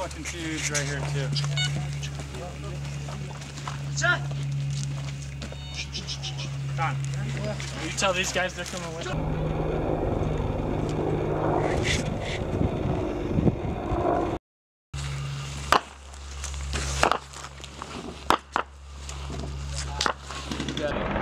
fucking huge right here too. sir can you tell these guys they're coming with. You.